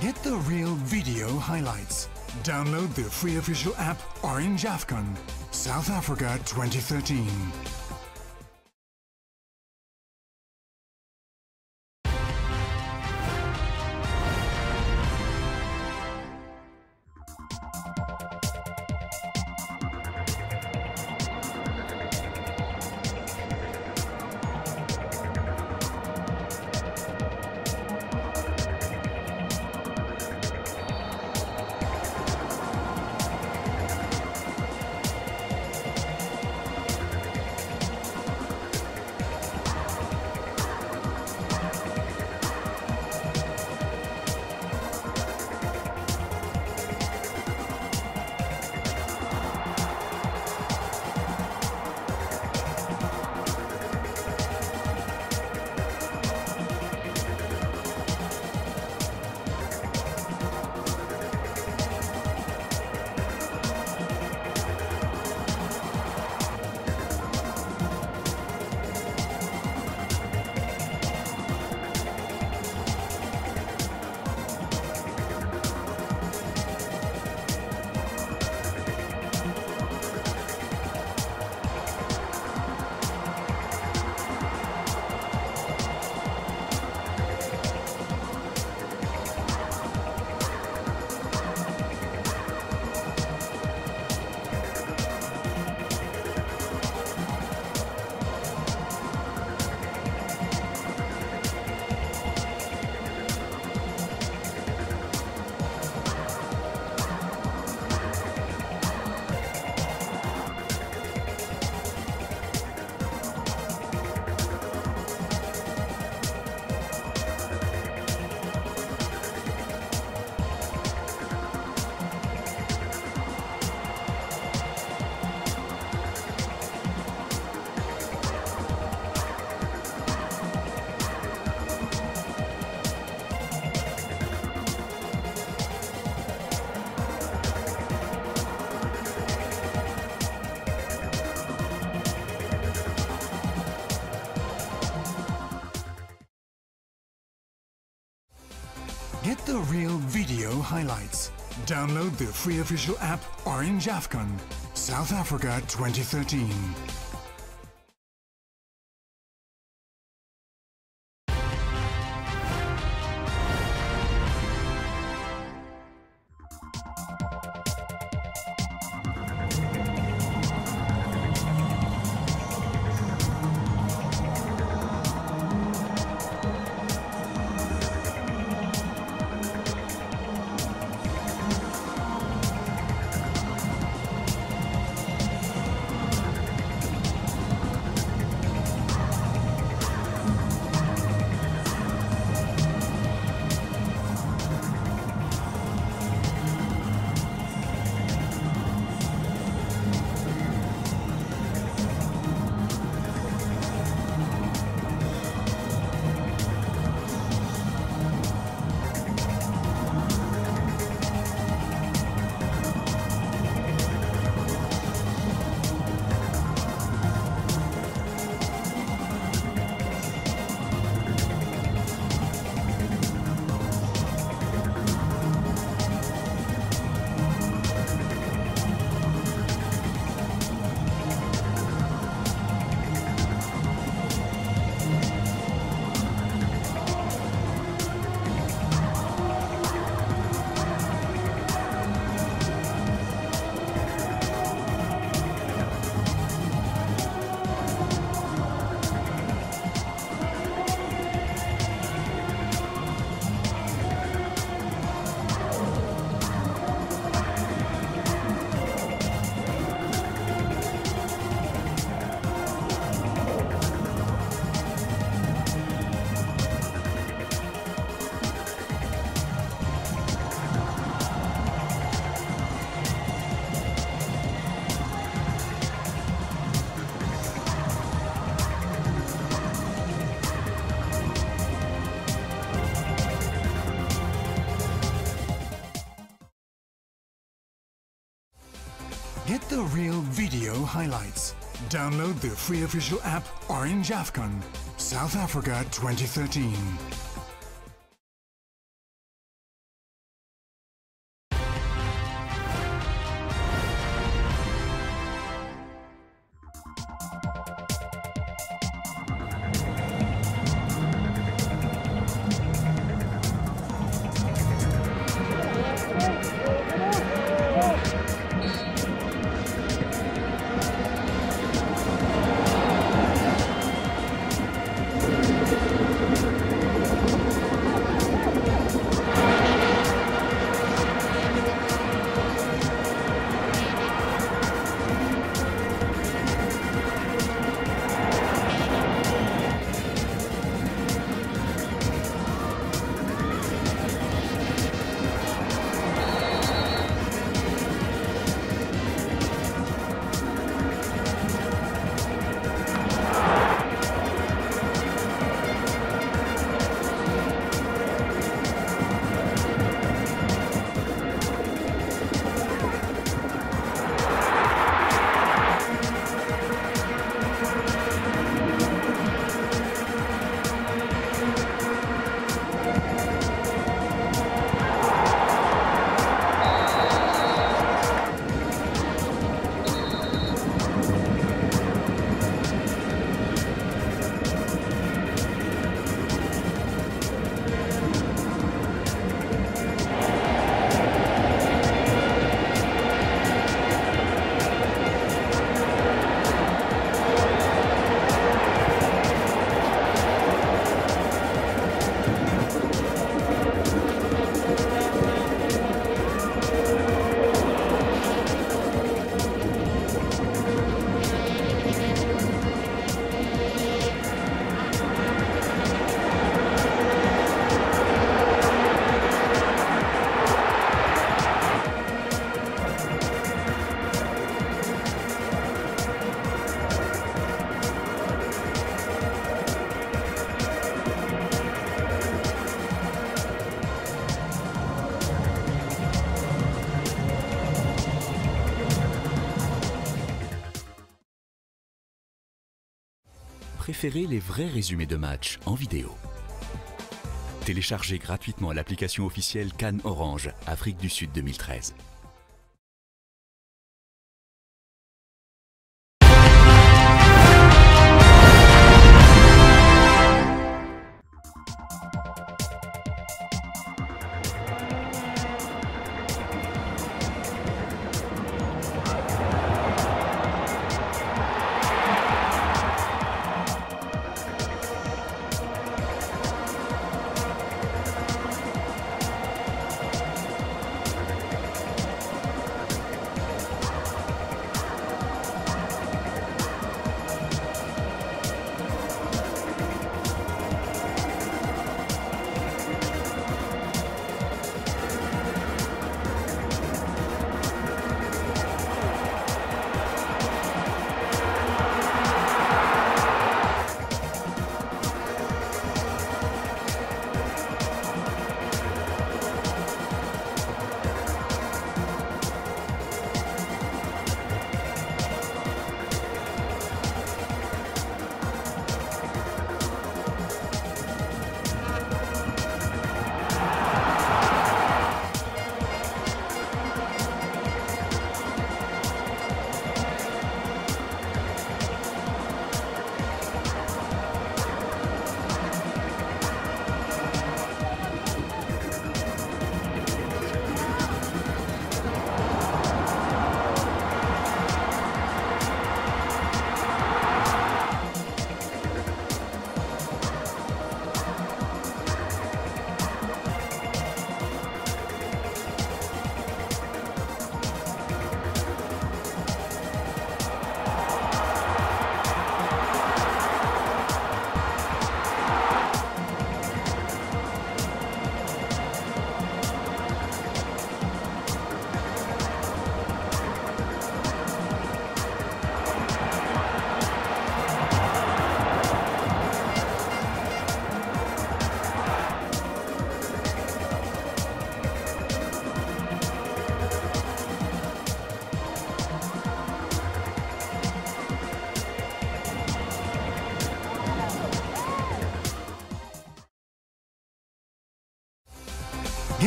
Get the real video highlights. Download the free official app Orange AFCON, South Africa 2013. Get the real video highlights. Download the free official app Orange AFCON, South Africa 2013. Get the real video highlights. Download the free official app Orange AFCON, South Africa 2013. Préférez les vrais résumés de matchs en vidéo. Téléchargez gratuitement l'application officielle Cannes Orange, Afrique du Sud 2013.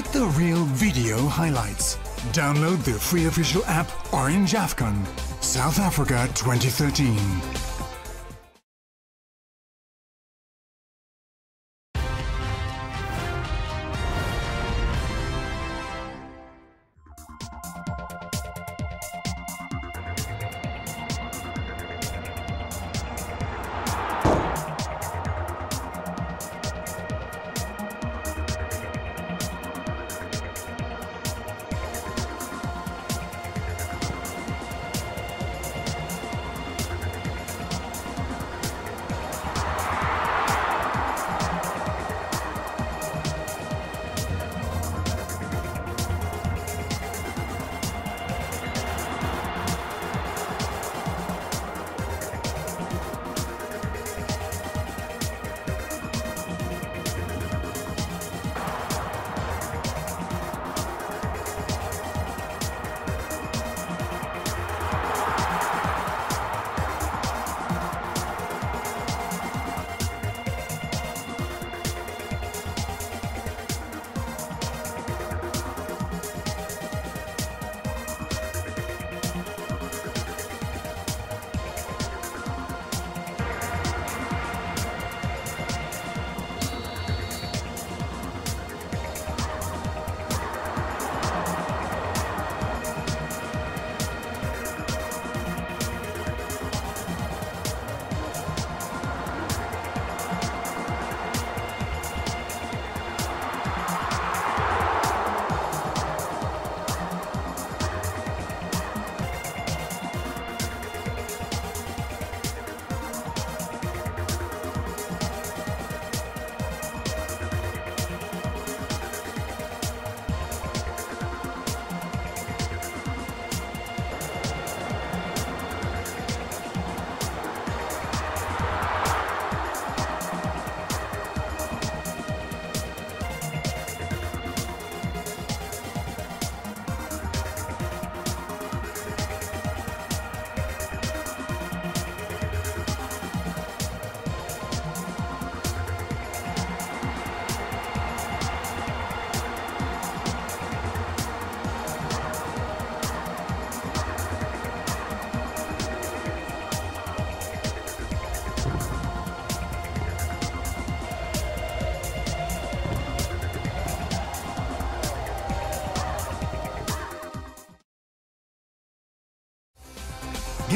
Get the real video highlights. Download the free official app Orange AFCON, South Africa 2013.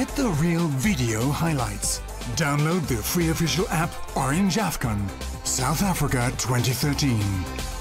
Get the real video highlights. Download the free official app Orange AFCON, South Africa 2013.